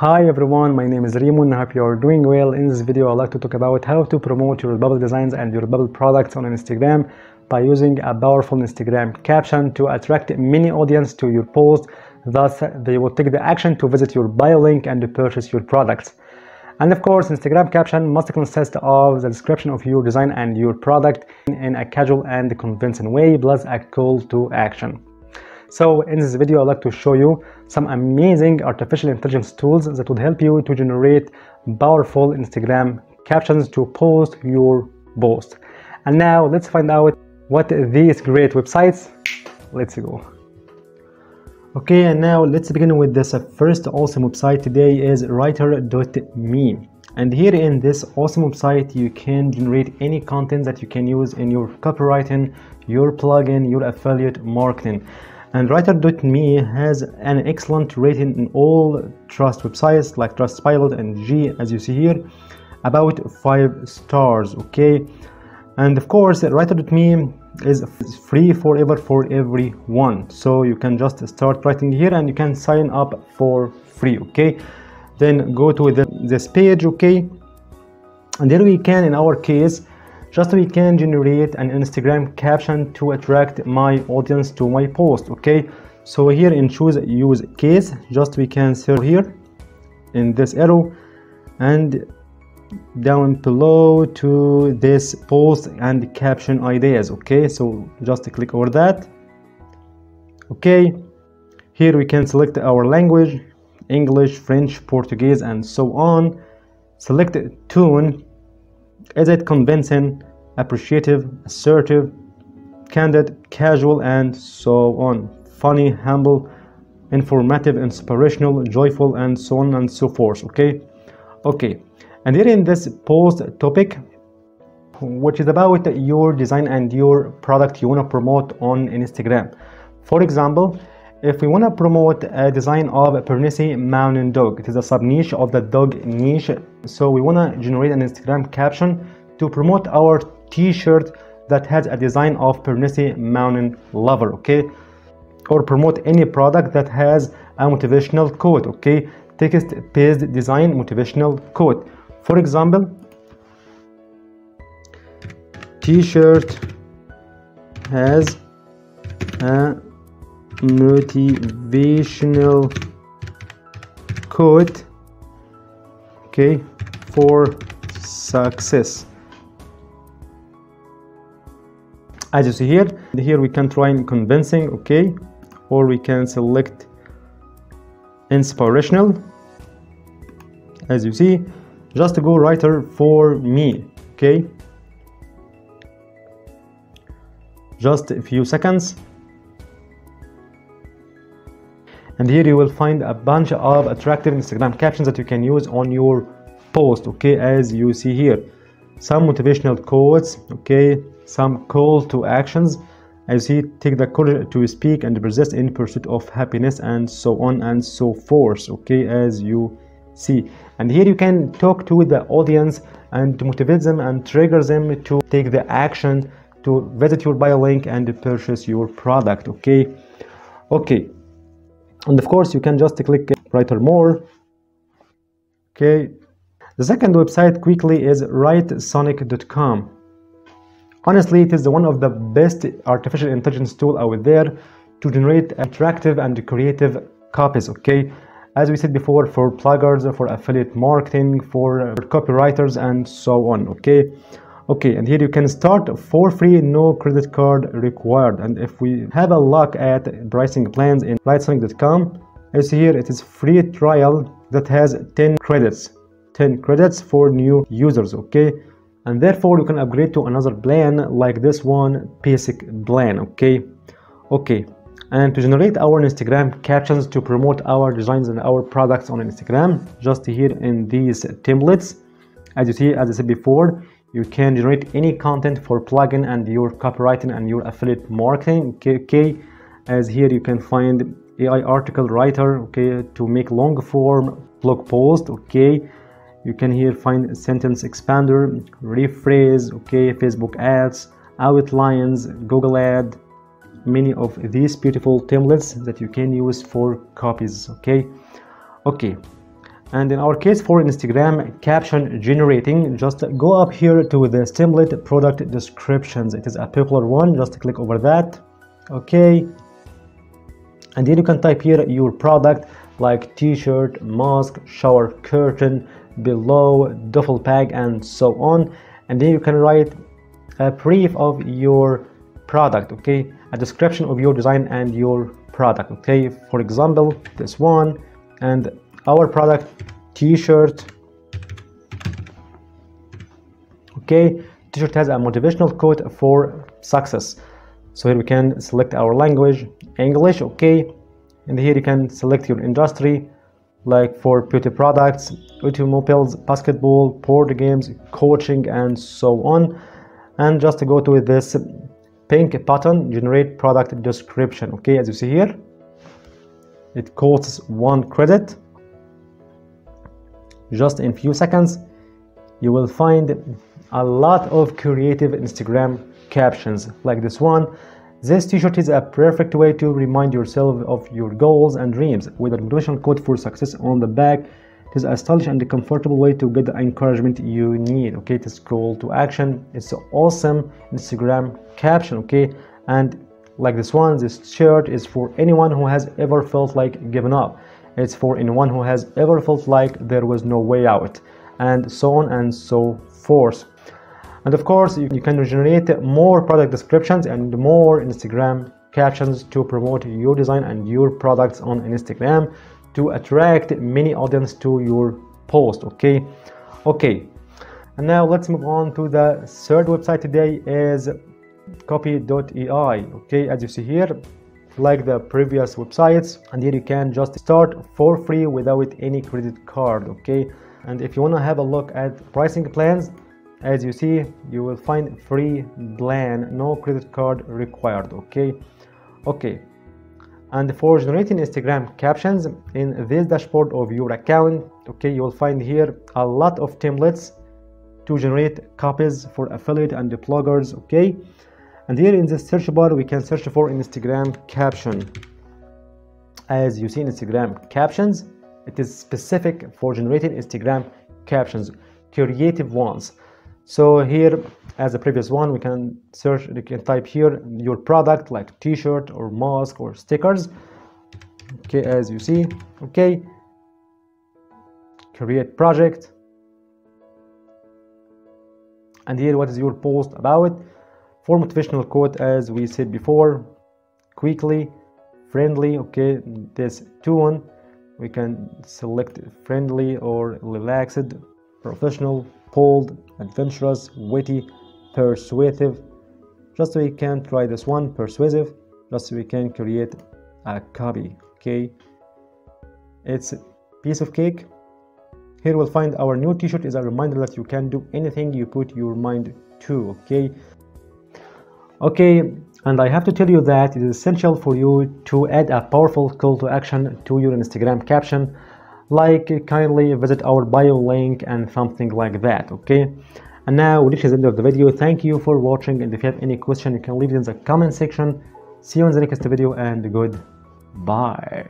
Hi everyone, my name is Raymond. I hope you are doing well. In this video, I'd like to talk about how to promote Redbubble designs and Redbubble products on Instagram by using a powerful Instagram caption to attract many audience to your post. Thus, they will take the action to visit your bio link and purchase your products. And of course, Instagram caption must consist of the description of your design and your product in a casual and convincing way, plus a call to action. So in this video, I'd like to show you some amazing artificial intelligence tools that would help you to generate powerful Instagram captions to post your post. And now let's find out what these great websites. Let's go. Okay, and now let's begin with this first awesome website today is rytr.me. And here in this awesome website, you can generate any content that you can use in your copywriting, your plugin, your affiliate marketing and rytr.me has an excellent rating in all trust websites like trustpilot and g as you see here about five stars okay? And of course rytr.me is free forever for everyone. So you can just start writing here and you can sign up for free okay? Then go to the, this page okay? And then we can in our case just we can generate an Instagram caption to attract my audience to my post okay? So here in choose use case just we can search here in this arrow. And down below to this post and caption ideas okay? So just click over that okay? Here we can select our language English French Portuguese and so on. Select tone is it convincing, appreciative, assertive, candid, casual, and so on? Funny, humble, informative, inspirational, joyful, and so on and so forth. Okay, okay. And here in this post topic, which is about your design and your product you want to promote on Instagram. For example, if we want to promote a design of a Mountain Dog, it is a sub niche of the dog niche. So we want to generate an Instagram caption to promote our t-shirt that has a design of Bernese Mountain Lover, okay? Or promote any product that has a motivational quote, okay? Text-based design motivational quote. For example, t-shirt has a motivational quote okay for success. As you see here here we can try convincing okay or we can select inspirational. As you see just go writer for me okay? Just a few seconds and here you will find a bunch of attractive instagram captions that you can use on your post okay as you see here. Some motivational quotes okay some call to actions as you take the courage to speak and persist in pursuit of happiness and so on and so forth okay as you see. And here you can talk to the audience and motivate them and trigger them to take the action to visit your bio link and purchase your product okay? Okay and of course you can just click writer more. Okay. The second website quickly is writesonic.com honestly it is one of the best artificial intelligence tool out there to generate attractive and creative copies okay? As we said before for pluggers for affiliate marketing for copywriters and so on okay okay and here you can start for free no credit card required. And if we have a look at pricing plans in writesonic.com as here it is free trial that has 10 credits 10 credits for new users okay? And therefore you can upgrade to another plan like this one basic plan okay? Okay and to generate our instagram captions to promote our designs and our products on instagram just here in these templates as you see as i said before you can generate any content for plugin and your copywriting and your affiliate marketing okay as here you can find ai article writer okay to make long form blog post okay. You can here find sentence expander rephrase okay facebook ads outlines google ad many of these beautiful templates that you can use for copies okay. Okay and in our case for Instagram caption generating just go up here to the template product descriptions. It is a popular one. Just click over that. Okay. And then you can type here your product like t-shirt mask shower curtain below duffel bag and so on. And then you can write a brief of your product okay? A description of your design and your product okay? For example this one and our product t-shirt. Okay t-shirt has a motivational quote for success. So here we can select our language english okay. And here you can select your industry like for beauty products automobiles basketball board games coaching and so on. And just to go to this pink button generate product description okay as you see here. It costs one credit just in few seconds you will find a lot of creative instagram captions like this one. This t-shirt is a perfect way to remind yourself of your goals and dreams. With a motivational quote for success on the back it is a stylish and comfortable way to get the encouragement you need. Okay to scroll to action. It's an awesome instagram caption okay? And like this one this shirt is for anyone who has ever felt like giving up it's for anyone who has ever felt like there was no way out and so on and so forth. And of course you, can generate more product descriptions and more instagram captions to promote your design and your products on instagram to attract many audience to your post okay? Okay and now let's move on to the third website today is copy.ai okay? As you see here like the previous websites and here you can just start for free without any credit card okay? And if you want to have a look at pricing plans as you see you will find free plan no credit card required okay? Okay and for generating instagram captions in this dashboard of your account okay you will find here a lot of templates to generate copies for affiliate and bloggers okay and here in the search bar we can search for instagram caption. As you see in instagram captions it is specific for generating instagram captions creative ones. So here as the previous one we can search you can type here your product like t-shirt or mask or stickers. Okay as you see okay. Create project. And here what is your post about for motivational quote as we said before quickly friendly okay this tone we can select friendly or relaxed professional bold adventurous witty persuasive. Just so we can try this one persuasive. Just so we can create a copy okay? It's a piece of cake. Here we'll find our new t-shirt is a reminder that you can do anything you put your mind to okay okay and I have to tell you that it is essential for you to add a powerful call to action to your Instagram caption like kindly visit our bio link and something like that okay? And now we reach the end of the video. Thank you for watching and if you have any question you can leave it in the comment section. See you in the next video and goodbye